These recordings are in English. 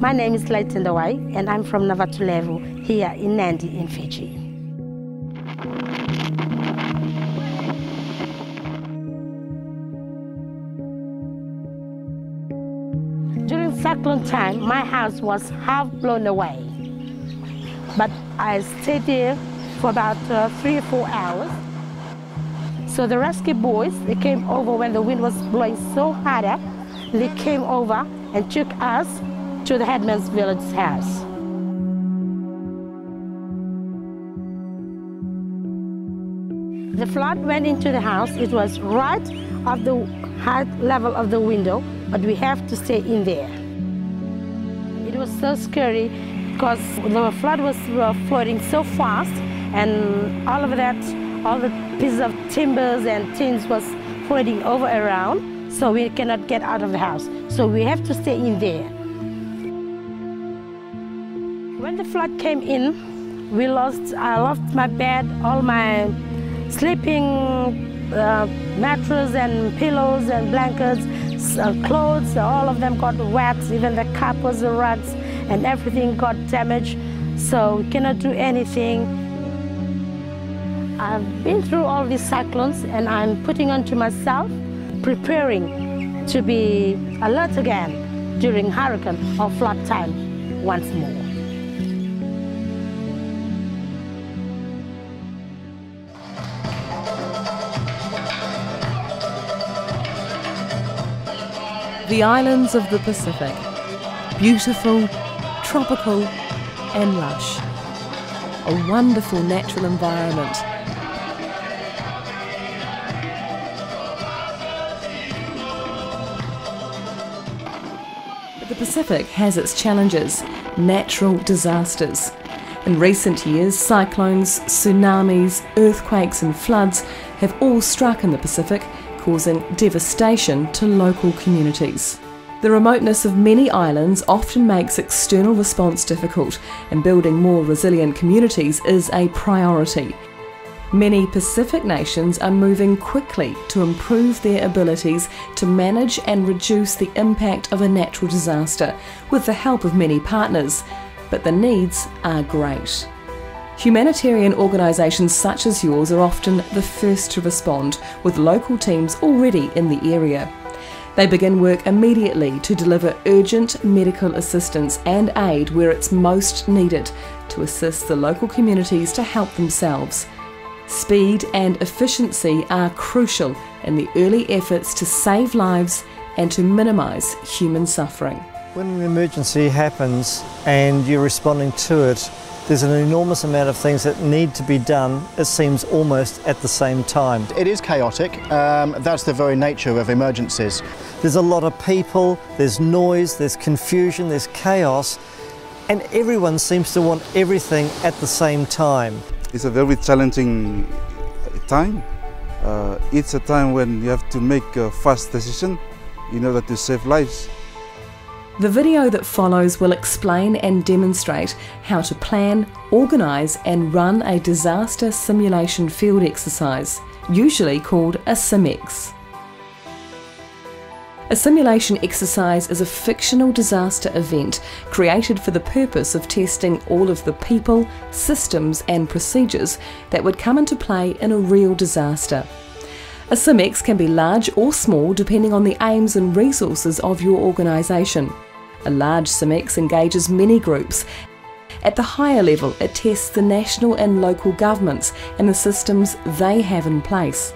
My name is Leighton Dawai and I'm from Navatulevu here in Nadi in Fiji. During cyclone time, my house was half blown away. But I stayed there for about uh, three or four hours. So the rescue boys, they came over when the wind was blowing so hard. They came over and took us to the headman's village house. The flood went into the house. It was right at the height level of the window, but we have to stay in there. It was so scary because the flood was uh, flooding so fast and all of that, all the pieces of timbers and tins was flooding over around, so we cannot get out of the house. So we have to stay in there. When the flood came in, we lost, I lost my bed, all my sleeping uh, mattress and pillows and blankets, uh, clothes, all of them got wet, even the carpets, the rugs, and everything got damaged. So we cannot do anything. I've been through all these cyclones and I'm putting onto myself, preparing to be alert again during hurricane or flood time once more. The islands of the Pacific. Beautiful, tropical, and lush. A wonderful natural environment. But the Pacific has its challenges natural disasters. In recent years, cyclones, tsunamis, earthquakes, and floods have all struck in the Pacific causing devastation to local communities. The remoteness of many islands often makes external response difficult, and building more resilient communities is a priority. Many Pacific nations are moving quickly to improve their abilities to manage and reduce the impact of a natural disaster with the help of many partners, but the needs are great. Humanitarian organisations such as yours are often the first to respond, with local teams already in the area. They begin work immediately to deliver urgent medical assistance and aid where it's most needed to assist the local communities to help themselves. Speed and efficiency are crucial in the early efforts to save lives and to minimise human suffering. When an emergency happens and you're responding to it, there's an enormous amount of things that need to be done, it seems almost at the same time. It is chaotic, um, that's the very nature of emergencies. There's a lot of people, there's noise, there's confusion, there's chaos, and everyone seems to want everything at the same time. It's a very challenging time. Uh, it's a time when you have to make a fast decision in order to save lives. The video that follows will explain and demonstrate how to plan, organise, and run a disaster simulation field exercise, usually called a SIMEX. A simulation exercise is a fictional disaster event created for the purpose of testing all of the people, systems, and procedures that would come into play in a real disaster. A SIMEX can be large or small depending on the aims and resources of your organisation. A large SIMEX engages many groups. At the higher level, it tests the national and local governments and the systems they have in place.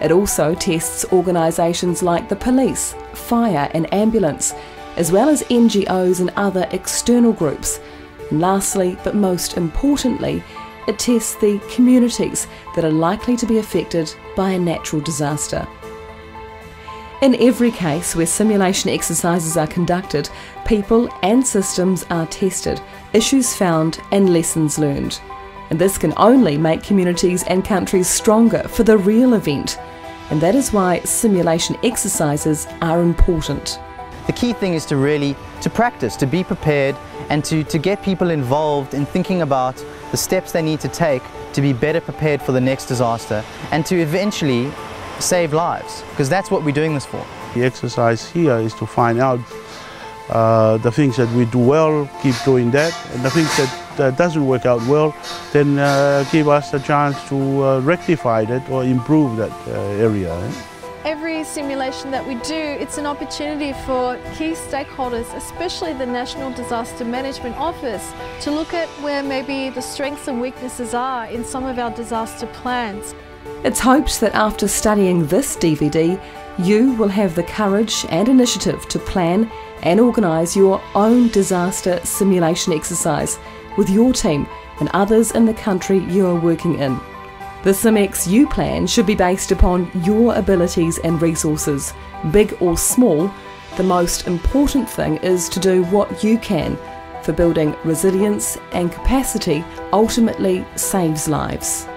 It also tests organisations like the police, fire, and ambulance, as well as NGOs and other external groups. And lastly, but most importantly, it tests the communities that are likely to be affected by a natural disaster. In every case where simulation exercises are conducted, people and systems are tested, issues found, and lessons learned. And this can only make communities and countries stronger for the real event. And that is why simulation exercises are important. The key thing is to really to practice, to be prepared and to, to get people involved in thinking about the steps they need to take to be better prepared for the next disaster and to eventually save lives because that's what we're doing this for. The exercise here is to find out uh, the things that we do well, keep doing that, and the things that uh, doesn't work out well, then uh, give us a chance to uh, rectify that or improve that uh, area. eh? Every simulation that we do, it's an opportunity for key stakeholders, especially the National Disaster Management Office, to look at where maybe the strengths and weaknesses are in some of our disaster plans. It's hoped that after studying this DVD, you will have the courage and initiative to plan and organise your own disaster simulation exercise with your team and others in the country you are working in. The SIMEX you plan should be based upon your abilities and resources, big or small. The most important thing is to do what you can for building resilience and capacity ultimately saves lives.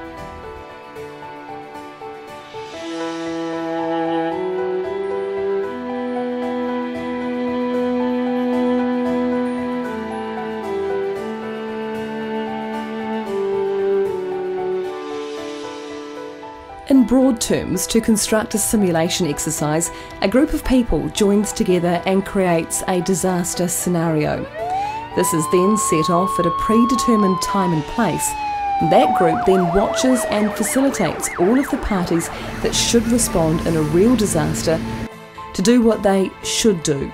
In broad terms, to construct a simulation exercise, a group of people joins together and creates a disaster scenario. This is then set off at a predetermined time and place. That group then watches and facilitates all of the parties that should respond in a real disaster to do what they should do.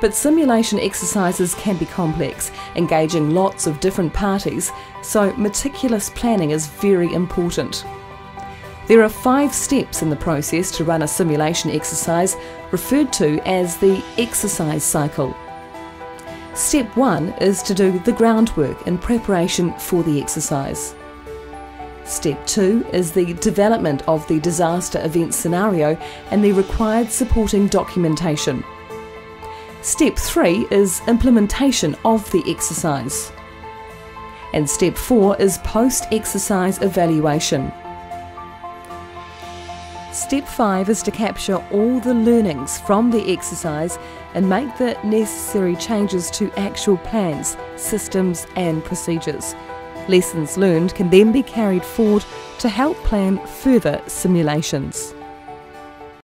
But simulation exercises can be complex, engaging lots of different parties, so meticulous planning is very important. There are five steps in the process to run a simulation exercise, referred to as the exercise cycle. Step 1 is to do the groundwork in preparation for the exercise. Step 2 is the development of the disaster event scenario and the required supporting documentation. Step 3 is implementation of the exercise. And step 4 is post exercise evaluation. Step 5 is to capture all the learnings from the exercise and make the necessary changes to actual plans, systems, and procedures. Lessons learned can then be carried forward to help plan further simulations.